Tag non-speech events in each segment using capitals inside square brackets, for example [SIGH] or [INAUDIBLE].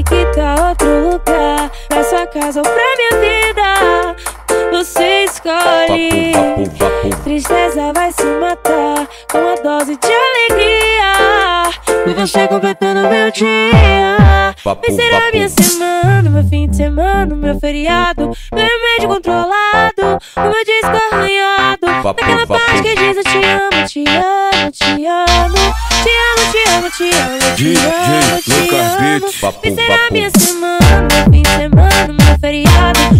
E que tal outro lugar? Pra sua casa ou pra minha vida? Você escolhe. Tristeza vai se matar com uma dose de alegria. E você completando meu dia. Vai ser a minha semana, meu fim de semana, meu feriado. Meu remédio controlado, o meu disco arranhado. Naquela parte que diz eu te amo, te amo, te amo. Te amo, te amo, te amo, te amo, te amo. Vai ser a minha semana, meu fim de semana, meu feriado.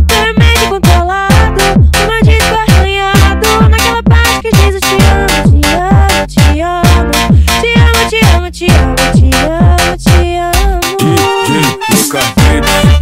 DJ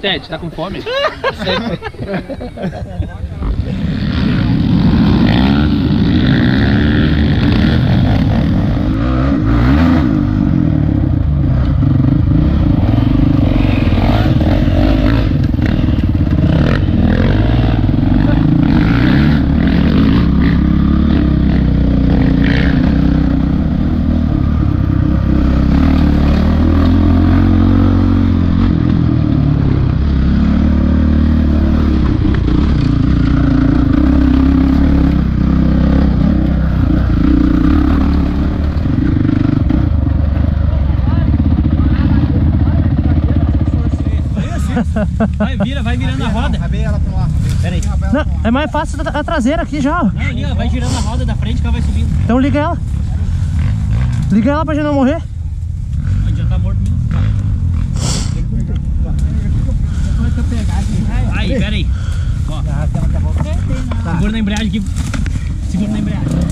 Ted, tá com fome? [LAUGHS] Vai, vira, vai virando a roda. Vai ver ela pra lá. Pera aí. Não, é mais fácil a traseira aqui já. Não, ali, ó, vai girando a roda da frente que ela vai subindo. Então liga ela. Liga ela pra gente não morrer. Ó, Já tá morto mesmo. Aí, pera aí. Ó. Segura na embreagem aqui. Segura na embreagem.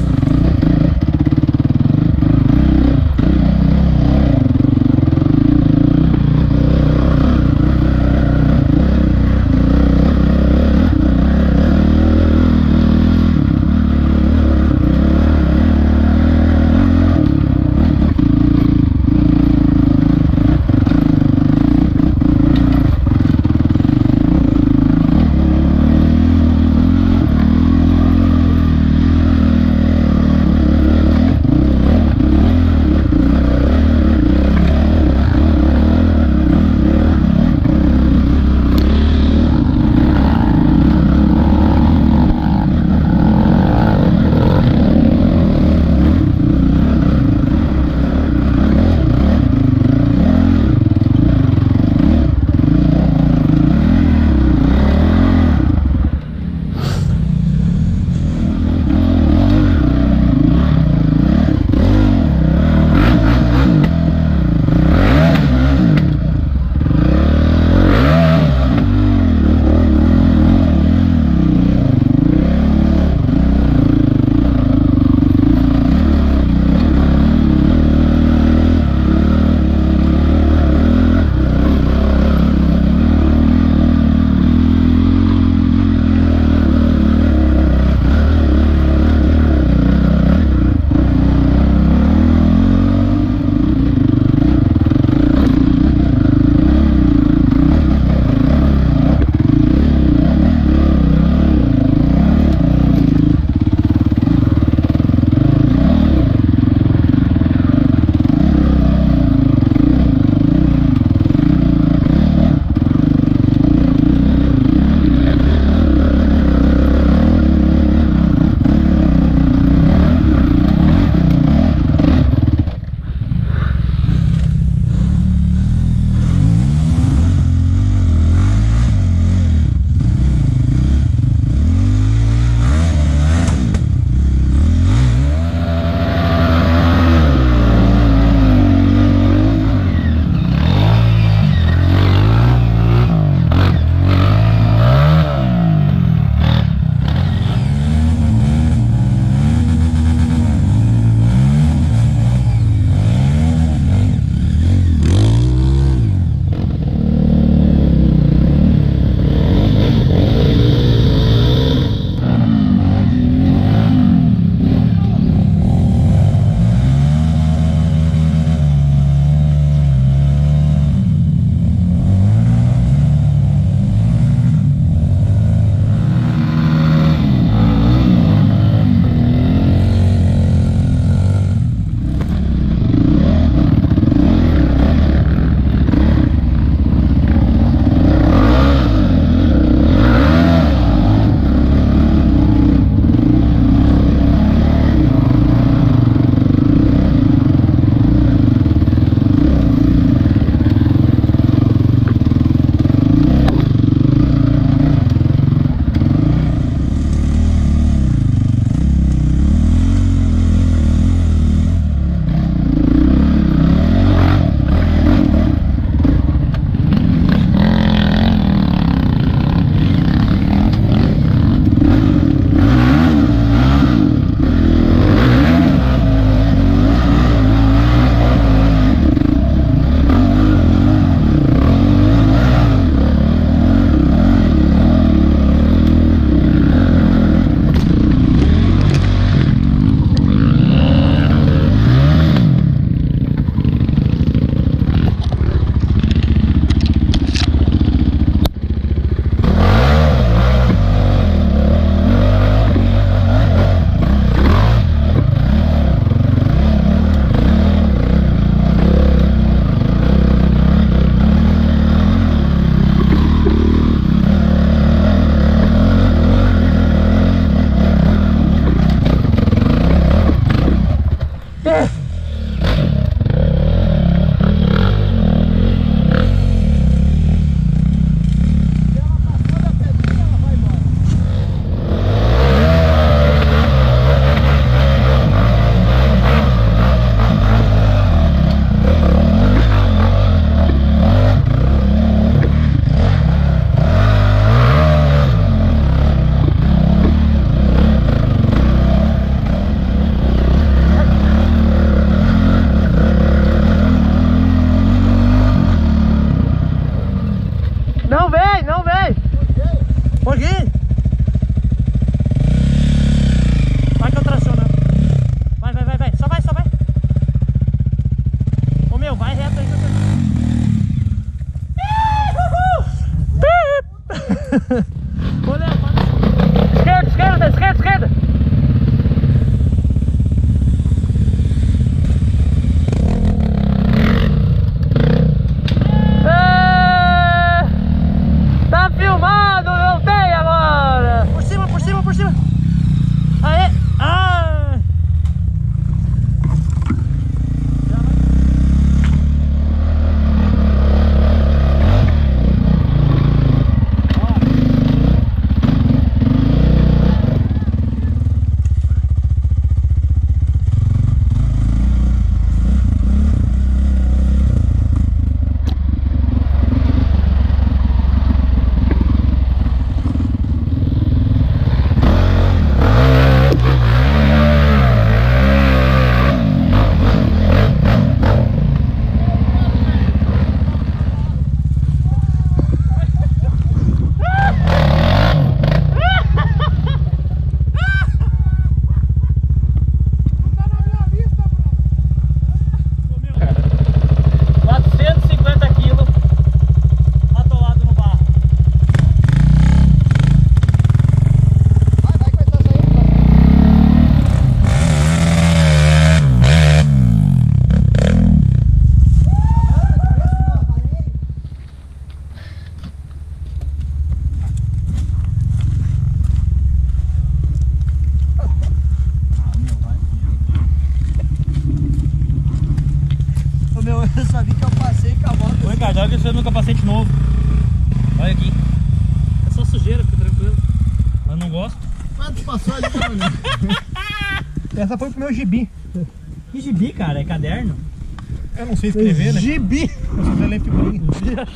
Eu não sei escrever, né? Gibi! Eu sou Zé Lepicurinho. Já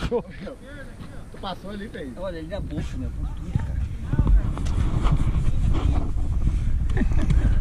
Tu passou ali, velho. Olha, ele é bolso, meu. Né? Por tudo, cara. [LAUGHS]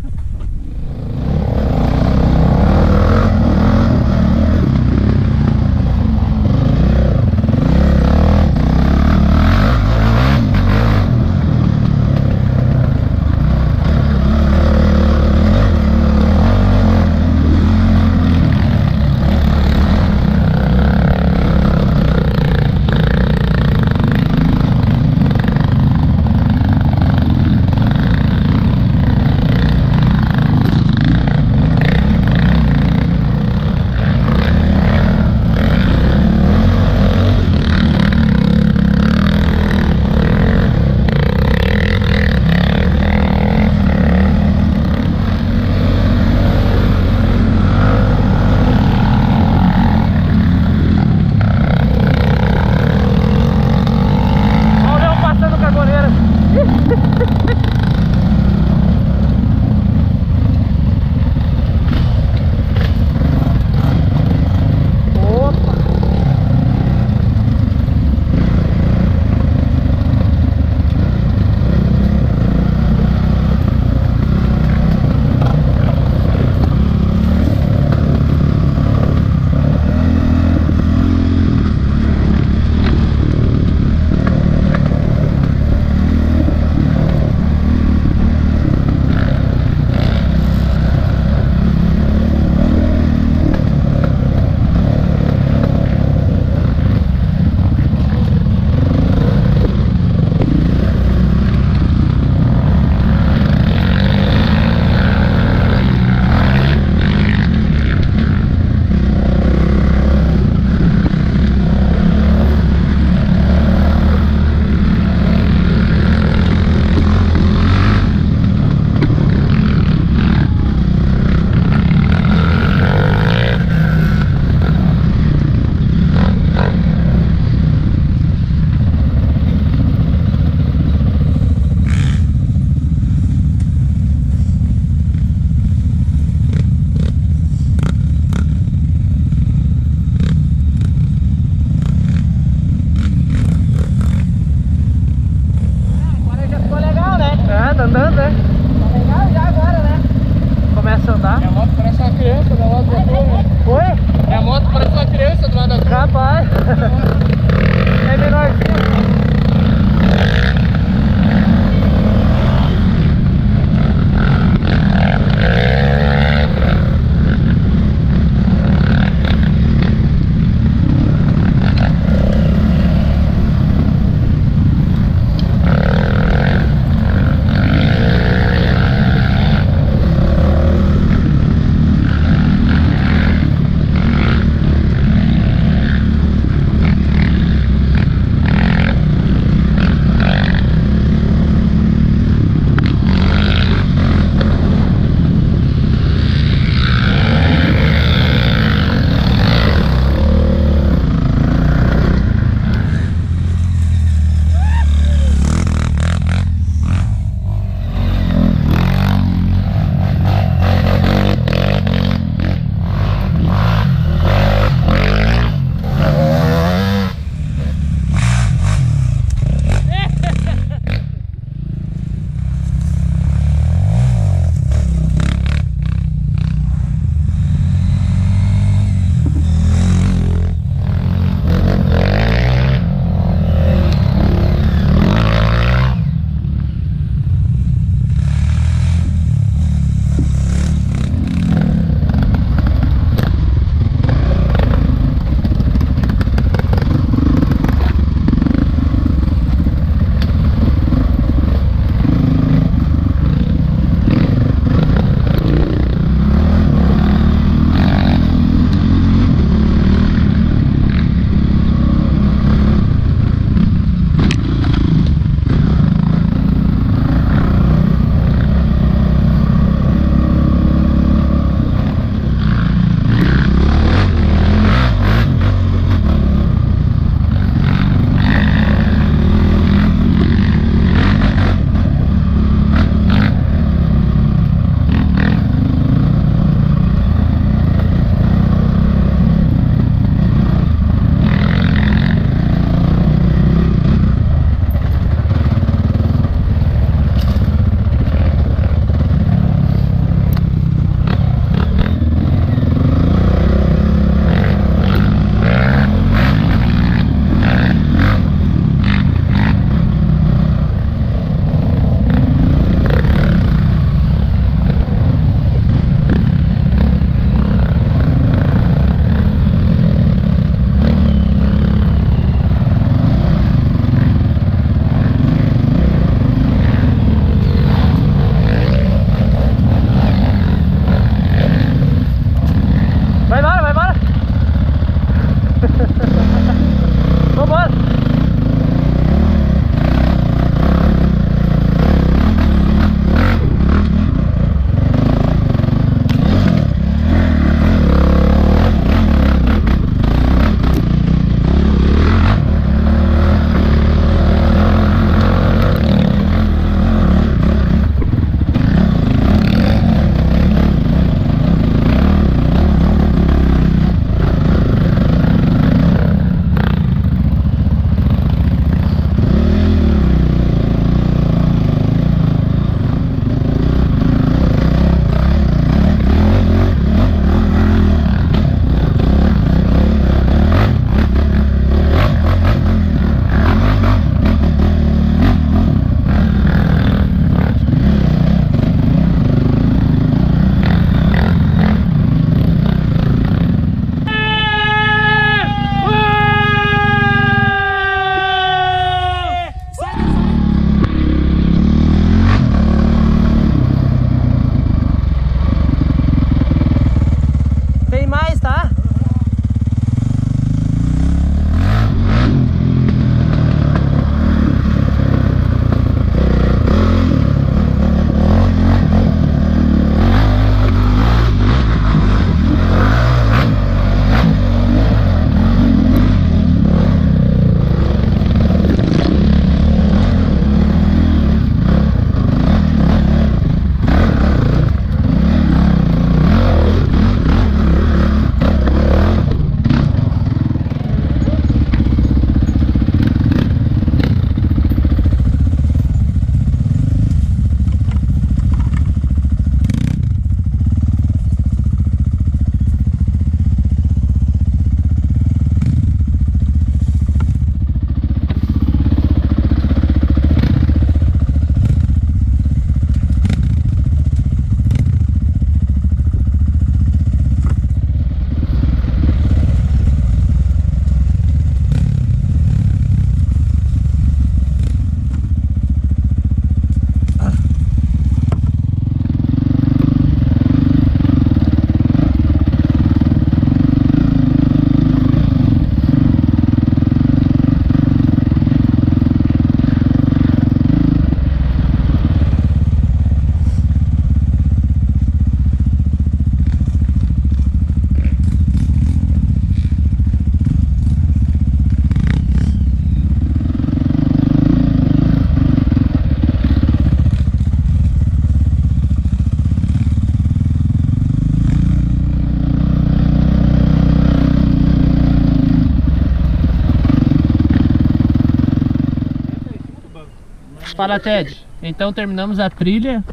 Fala, Ted. Então terminamos a trilha.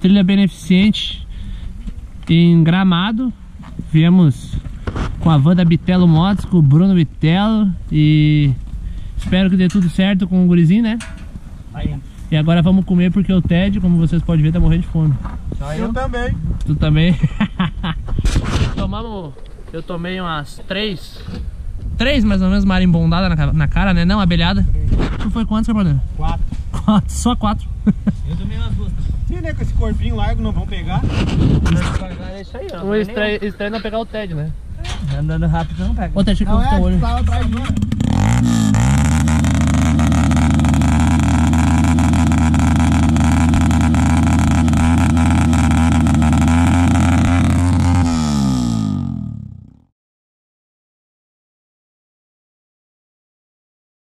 Trilha beneficente em Gramado. Viemos com a van da Bitelo Motos, com o Bruno Bitelo. E espero que dê tudo certo com o gurizinho, né? Aí. E agora vamos comer porque o Ted, como vocês podem ver, tá morrendo de fome. Eu também. Tu também? [LAUGHS] Tomamos. Eu tomei umas três. Três mais ou menos marimbondada na, na cara, né? Não, abelhada. Tu foi quantos, Carboneiro? Quatro. Quatro, [LAUGHS] só quatro. Eu tomei umas duas. Sim, né? Com esse corpinho largo não vão pegar. É isso aí, ó. O estranho, estranho é não pegar o Ted, né? Andando rápido não pega. Ô, Ted, deixa eu ver o olho.